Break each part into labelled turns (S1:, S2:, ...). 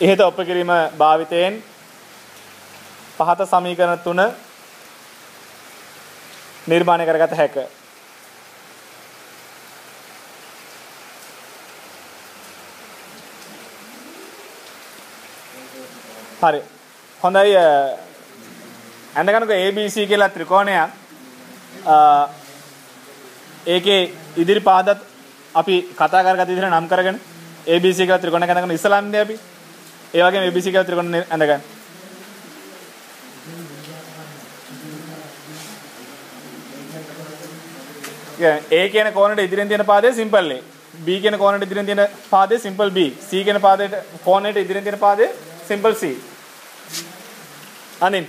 S1: ඉහත ඔප්පු කිරීම භාවිතයෙන් පහත සමීකරණ තුන නිර්මාණය කරගත හැකිය. හරි. හොඳයි ඇඳගනක ABC කියලා ත්‍රිකෝණයක් ඒකේ ඉදිරි පාදත් අපි කතා කරගත්ත විදිහට නම් කරගෙන ABC කියලා ත්‍රිකෝණයක් ඇඳගෙන ඉස්සලන්නේ අපි. ඒ වගේම ABC කියලා ත්‍රිකෝණ ඇඳගන්න. A කියන කෝණයට ඉදිරියෙන් තියෙන පාදය සිම්පල් A. B කියන කෝණයට ඉදිරියෙන් තියෙන පාදය සිම්පල් B. C කියන පාදයට කෝණයට ඉදිරියෙන් තියෙන පාදය සිම්පල් C. අනින්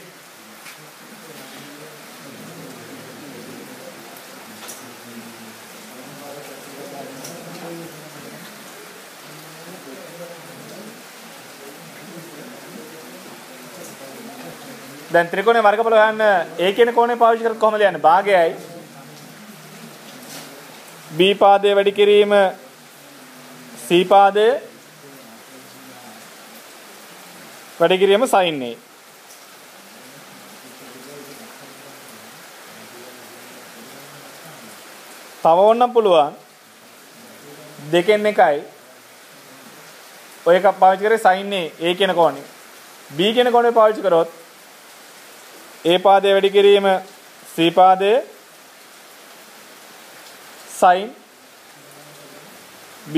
S1: දැන් ත්‍රිකෝණේ වර්ගඵල හොයන්න A කියන කෝණය පාවිච්චි කරලා කොහමද යන්නේ? භාගයයි B පාදයේ වැඩි කිරීම C පාදයේ වැඩි කිරීම sin A. තව ඕනනම් පුළුවන් දෙකෙන් එකයි ඔය එකක් පාවිච්චි කරේ sin A A කියන කෝණය. B කියන කෝණය පාවිච්චි කරොත් A පාදයේ වැඩි කිරීම C පාදයේ sin B.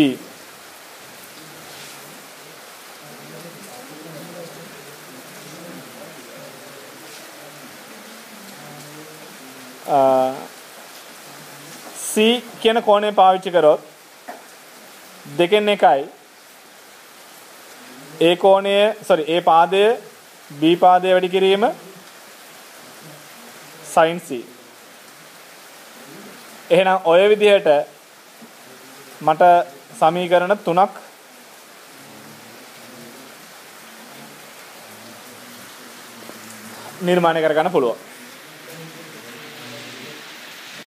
S1: Uh, C කියන කෝණය පාවිච්චි කරොත් දෙකෙන් එකයි. A කෝණය sorry A පාදය B පාදය වැඩි කිරීම sin C එහෙනම් ඔය විදිහට මට සමීකරණ තුනක් නිර්මාණය කරගන්න පුළුවන්.